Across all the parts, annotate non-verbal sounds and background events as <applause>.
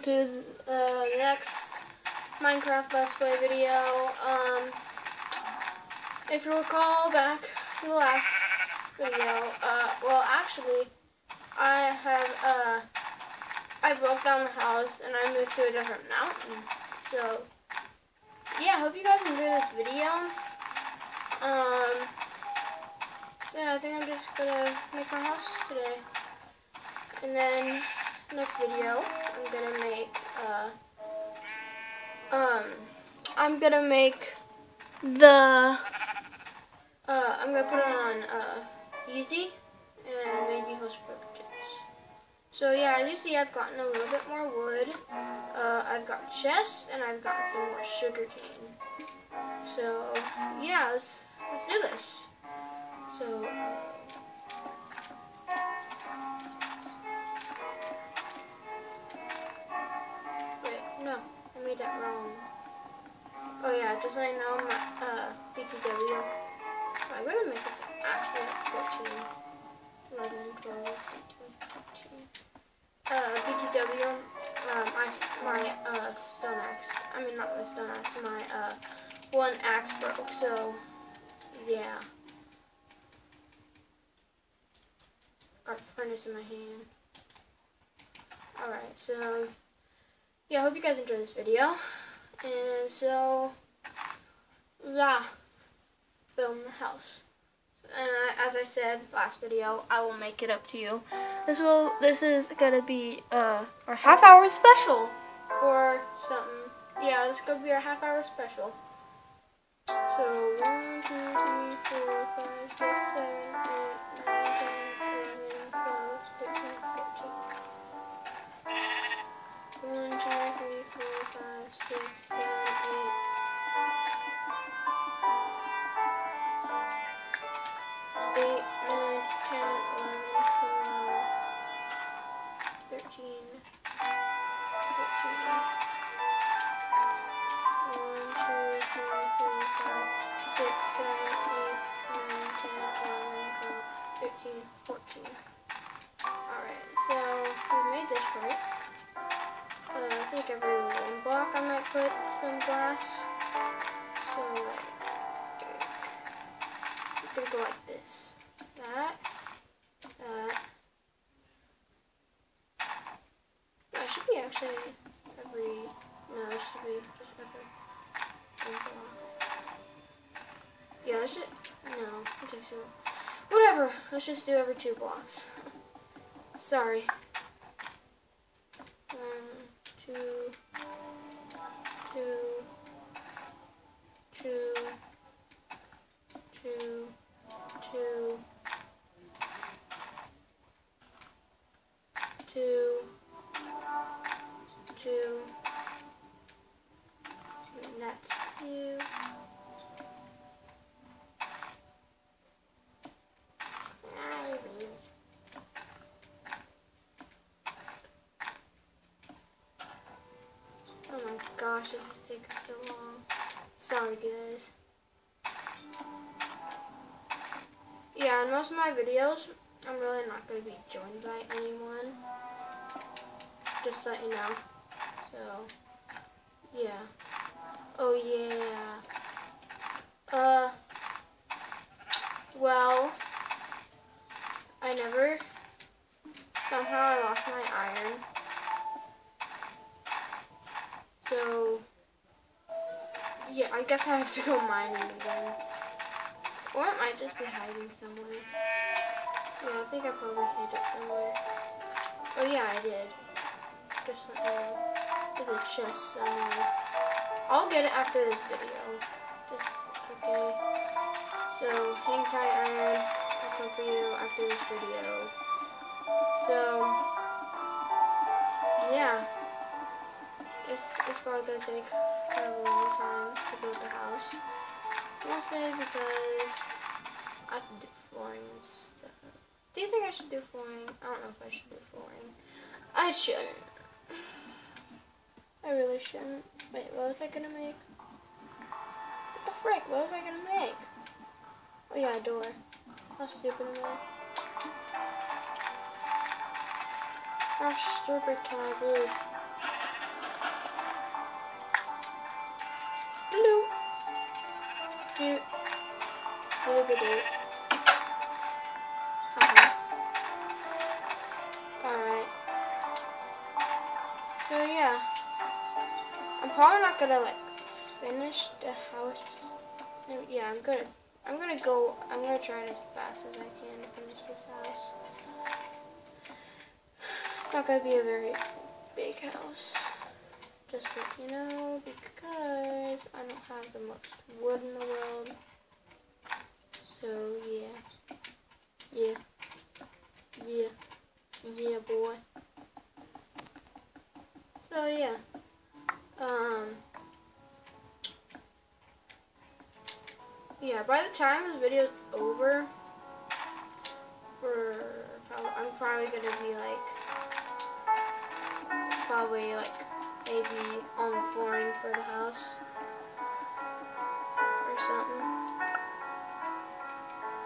to uh, the next Minecraft Let's Play video. Um, if you recall back to the last video, uh, well actually, I have, uh, I broke down the house and I moved to a different mountain. So, yeah, I hope you guys enjoy this video. Um, so yeah, I think I'm just gonna make my house today. And then next video, I'm gonna make, uh, um, I'm gonna make the, uh, I'm gonna put it on, uh, easy, and maybe host purchase. So yeah, as you see, I've gotten a little bit more wood, uh, I've got chests, and I've got some more sugar cane. So, yeah, let's, let's do this. So, uh, That wrong. Oh yeah, just so know, my uh, BTW. I'm gonna make this actually at 14, 11, 12, 13, 14. Uh, BTW, my, my uh, stone axe, I mean not my stone axe, my uh, one axe broke, so yeah. Got a furnace in my hand. Alright, so yeah, I hope you guys enjoy this video. And so, yeah, film the house. And I, as I said last video, I will make it up to you. This will, this is gonna be uh, our half hour special or something. Yeah, this is gonna be our half hour special. So one, two, three, four, five, six, seven, eight, nine, ten, six, seven, eight. Eight, nine, ten, eleven, twelve, thirteen, fourteen. One, two, three, four, five, six, seven, eight, nine, ten, eleven, twelve, thirteen, fourteen. Alright, so we made this part. Uh, I think every put some glass. So like, gonna go like this. That, that. That should be actually every, no, it should be just every. Yeah, that should, no, it takes. Whatever, let's just do every two blocks. <laughs> Sorry. Gosh, it so long. Sorry, guys. Yeah, in most of my videos, I'm really not going to be joined by anyone. Just let you know. So, yeah. Oh, yeah. Uh, well, I never, somehow I lost my iron. So, yeah, I guess I have to go mining again. Or it might just be hiding somewhere. Yeah, I think I probably hid it somewhere. Oh yeah, I did. Just let me know. There's a chest somewhere. I'll get it after this video. Just, okay. So, hang tight, Iron. I'll come for you after this video. So, yeah. It's, it's probably going to take kind of a long time to build the house. Mostly because I have to do flooring and stuff. Do you think I should do flooring? I don't know if I should do flooring. I shouldn't. I really shouldn't. Wait, what was I going to make? What the frick? What was I to make? Oh yeah, a door. How stupid am I? How stupid can I be? Boobadoo. Uh-huh. Alright. So yeah. I'm probably not gonna like finish the house. Yeah, I'm gonna I'm gonna go I'm gonna try it as fast as I can to finish this house. It's not gonna be a very big house. Just so you know, because I don't have the most wood in the world. So yeah. Yeah. Yeah. Yeah boy. So yeah. Um Yeah, by the time this video is over, for I'm probably gonna be like probably like maybe on the flooring for the house or something,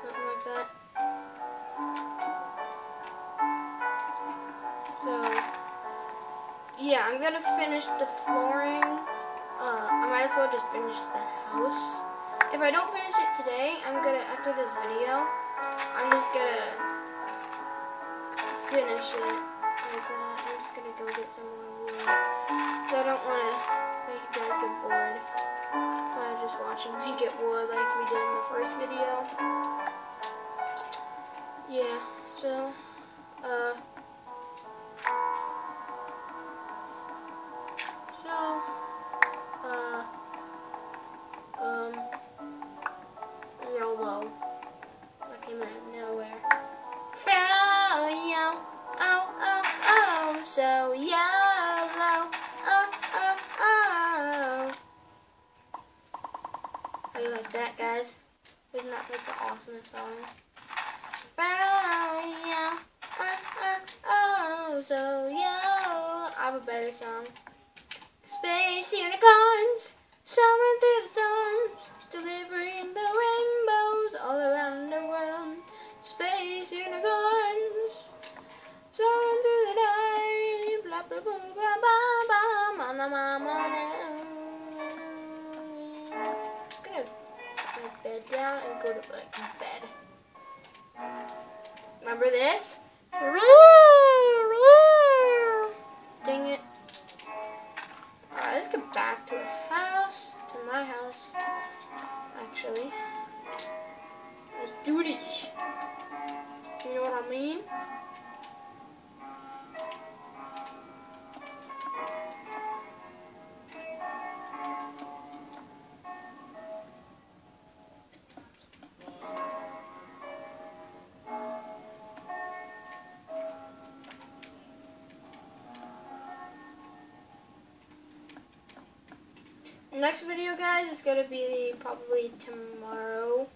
something like that. So yeah, I'm gonna finish the flooring. Uh, I might as well just finish the house. If I don't finish it today, I'm gonna, after this video, I'm just gonna finish it like that. I'm just gonna go get some more wood. Cause I don't wanna make you guys get bored by just watching me get wood like we did in the first video. Yeah, so, uh, that, guys. Isn't that like the awesomest song? Oh, yeah. Oh, oh, oh, so yo. I have a better song. Space unicorns, Remember this? Next video, guys, is going to be probably tomorrow.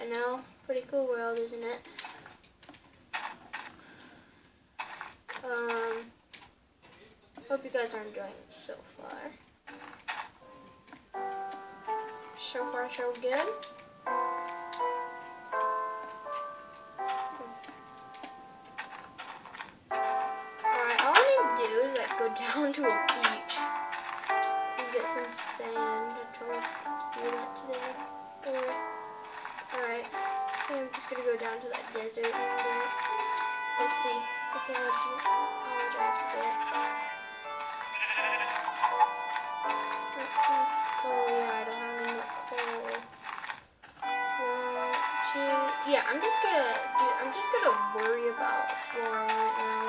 I know, pretty cool world, isn't it? Um, hope you guys are enjoying so far. So far, so good. Alright, all I need to do is like go <laughs> down to a sand. I told to do that today. Alright. I think I'm just gonna go down to that desert and get Let's see. Let's see how much, how much I have to get. Let's see. Oh yeah, I don't have any more coal. One, two. Yeah, I'm just gonna do. I'm just gonna worry about flooring right now.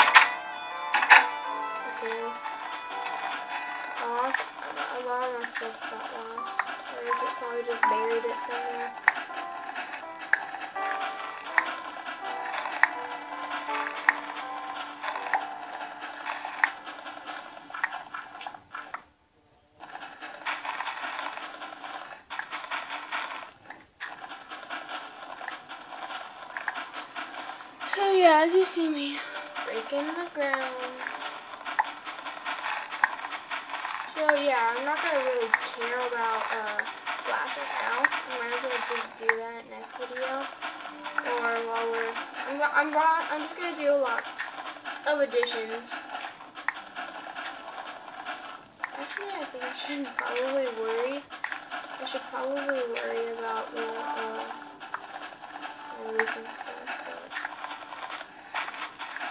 Okay. A lot of my stuff got lost. Or just probably just buried it somewhere. So yeah, as you see me breaking the ground. So yeah, I'm not gonna really care about uh, glass right now. I might as well just do that next video, or while we're. I'm I'm I'm just gonna do a lot of additions. Actually, I think I shouldn't probably worry I should probably worry about the uh, roof and stuff. But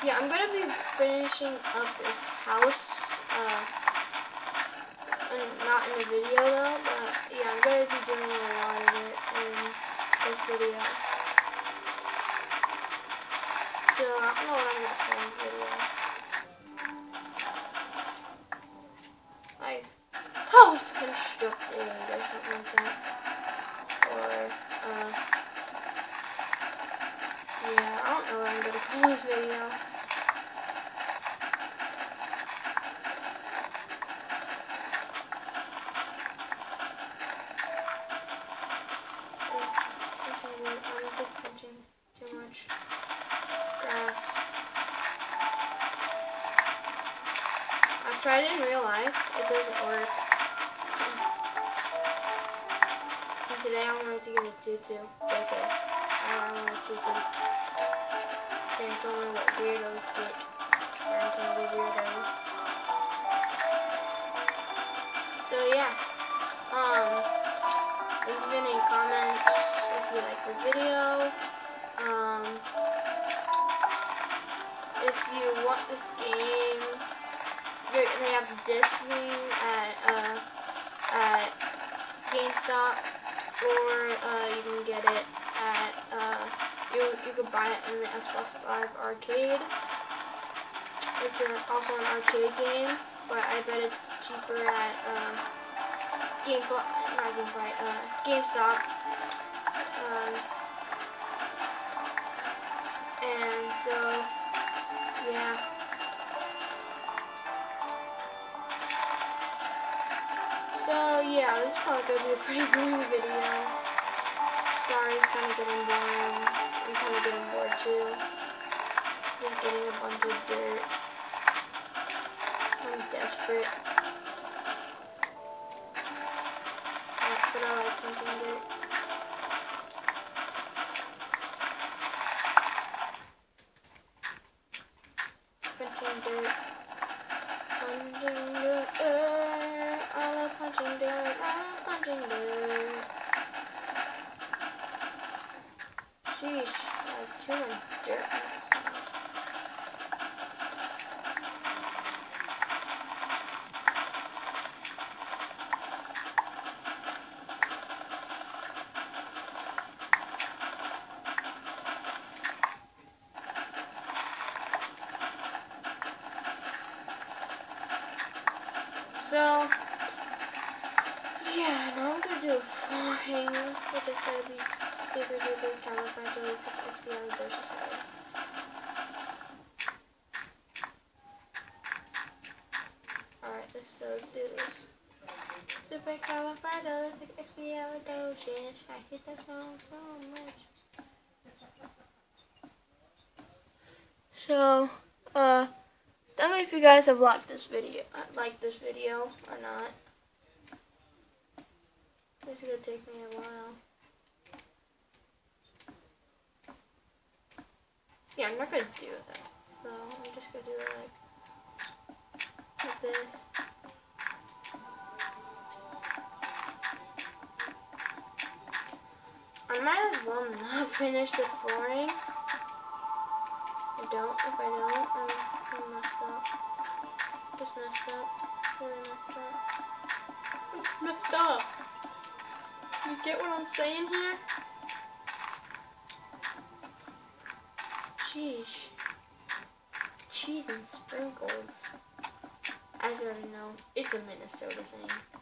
yeah, I'm gonna be finishing up this house. Uh, not in the video though, but yeah, I'm gonna be doing a lot of it in this video. So I don't know what I'm gonna call this video. Like house constructed or something like that. Or uh yeah, I don't know what I'm gonna call this video. Tried it in real life. It doesn't work. And today I'm going to give it a 2-2. JK. I'm going to 2-2. Thanks only what weirdos get. I'm going to be weirdo. So yeah. Um, leave any comments if you like the video. Um, if you want this game, they have Disney at uh, at GameStop, or uh, you can get it at uh, you you could buy it in the Xbox Live Arcade. It's a, also an arcade game, but I bet it's cheaper at uh, GameFly, not GameFly, uh, GameStop. Um, and so, yeah. Yeah, this is probably going to be a pretty boring video. Sorry, it's kind of getting boring. I'm kind of getting bored too. Just getting a bunch of dirt. I'm desperate. but I like punching dirt. Punching dirt. Punching dirt punching bag, I'm punching bag. Sheesh, I threw him dirt last night. Yeah, now I'm gonna do flooring, which is gonna be super duper califragilisticexpialidocious. Alright, let's, so let's do this. Supercalifragilisticexpialidocious. I hate that song so much. So, uh, Tell me if you guys have liked this video, uh, liked this video or not. This is gonna take me a while. Yeah, I'm not gonna do that. So I'm just gonna do it like, like this. I might as well not <laughs> finish the flooring. I don't, if I don't, I'm, I'm messed up. Just messed up. Really messed up. messed up. You get what I'm saying here? Cheese. Cheese and sprinkles. As you already know, it's a Minnesota thing.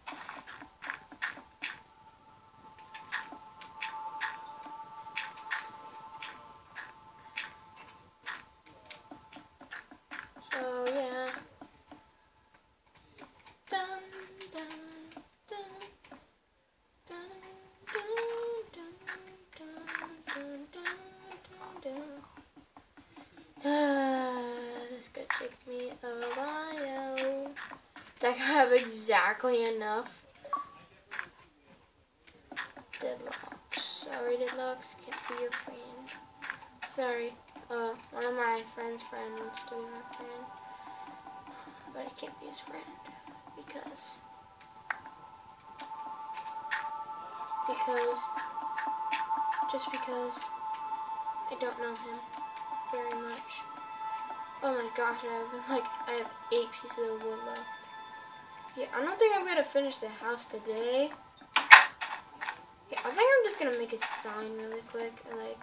Have exactly enough deadlocks. Sorry, deadlocks. Can't be your friend. Sorry. Uh, one of my friend's friend wants to be my friend, but I can't be his friend because because, just because I don't know him very much. Oh my gosh, I have like, I have eight pieces of wood left. Yeah, I don't think I'm gonna finish the house today. Yeah, I think I'm just gonna make a sign really quick, like,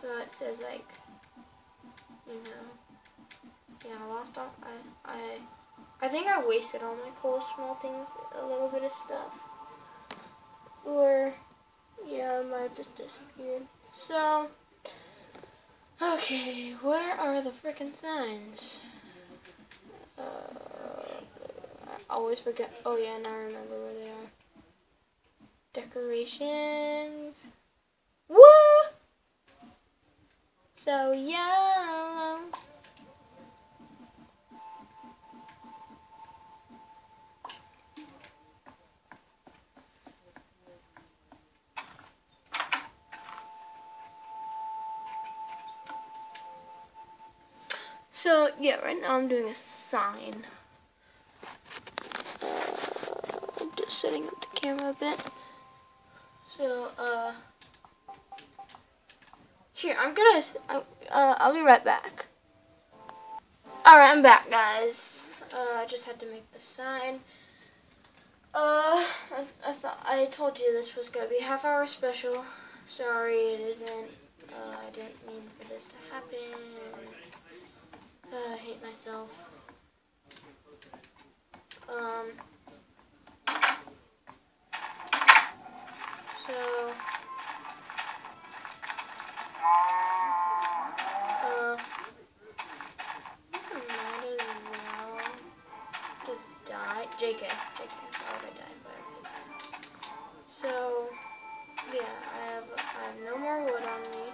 so it says like, you know, yeah, I lost all, I, I, I think I wasted all my coal smelting a little bit of stuff. Or, yeah, I might have just disappeared. So, okay, where are the freaking signs? Uh, always forget. Oh yeah, now I remember where they are. Decorations. What? So yellow. So yeah, right now I'm doing a sign. I'm just setting up the camera a bit. So uh, here I'm gonna. Uh, I'll be right back. All right, I'm back, guys. Uh, I just had to make the sign. Uh, I, I thought I told you this was gonna be half hour special. Sorry, it isn't. Uh, I didn't mean for this to happen. Uh, I hate myself. Um. So. Uh. I might as well just die. JK. JK. Why would I die? Whatever. So. Yeah, I have I have no more wood on me.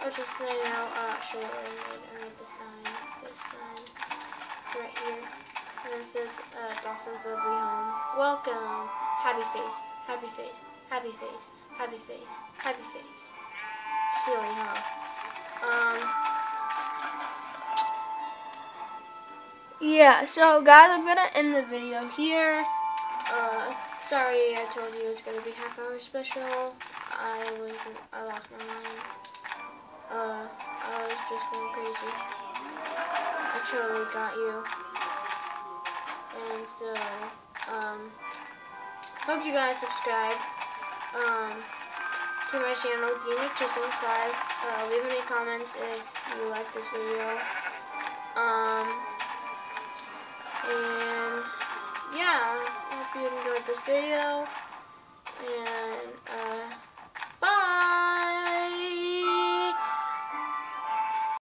I was just saying how uh, actually I made I made the sign. This sign. It's right here. And it says uh, Dawson's Lovely Home. Welcome. Happy face. Happy face. Happy face. Happy face. Happy face. Silly, huh? Um. Yeah, so guys, I'm gonna end the video here. Uh, sorry I told you it was gonna be half hour special. I wasn't, I lost my mind. Uh, I was just going crazy. I totally got you. And so, um, hope you guys subscribe, um, to my channel, DNick275. Uh, leave any comments if you like this video. Um, and, yeah, I hope you enjoyed this video. And,